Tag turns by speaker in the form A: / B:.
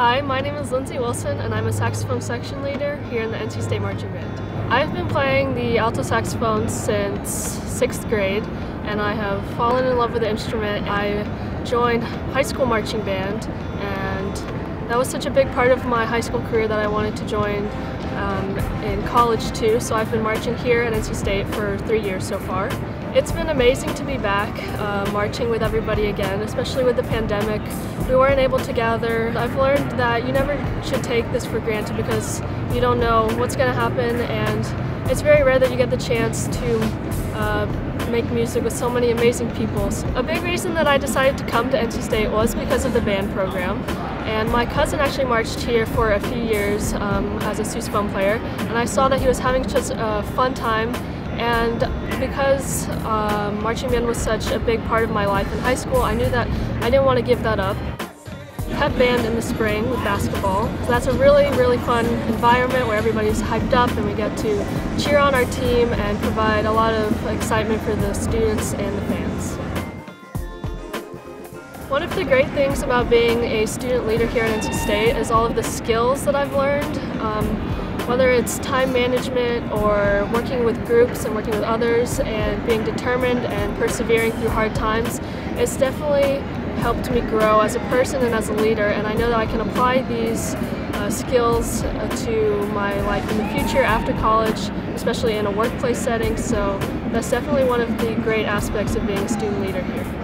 A: Hi, my name is Lindsey Wilson and I'm a saxophone section leader here in the NC State Marching Band. I've been playing the alto saxophone since sixth grade and I have fallen in love with the instrument. I joined high school marching band and that was such a big part of my high school career that I wanted to join um, college too. So I've been marching here at NC State for three years so far. It's been amazing to be back uh, marching with everybody again, especially with the pandemic. We weren't able to gather. I've learned that you never should take this for granted because you don't know what's going to happen and it's very rare that you get the chance to uh, make music with so many amazing people. A big reason that I decided to come to NC State was because of the band program. And my cousin actually marched here for a few years um, as a sousaphone player, and I saw that he was having such a fun time and because uh, marching band was such a big part of my life in high school, I knew that I didn't want to give that up. Pep band in the spring with basketball. So that's a really, really fun environment where everybody's hyped up and we get to cheer on our team and provide a lot of excitement for the students and the fans. One of the great things about being a student leader here at NC State is all of the skills that I've learned. Um, whether it's time management or working with groups and working with others and being determined and persevering through hard times, it's definitely helped me grow as a person and as a leader and I know that I can apply these uh, skills uh, to my life in the future after college, especially in a workplace setting, so that's definitely one of the great aspects of being a student leader here.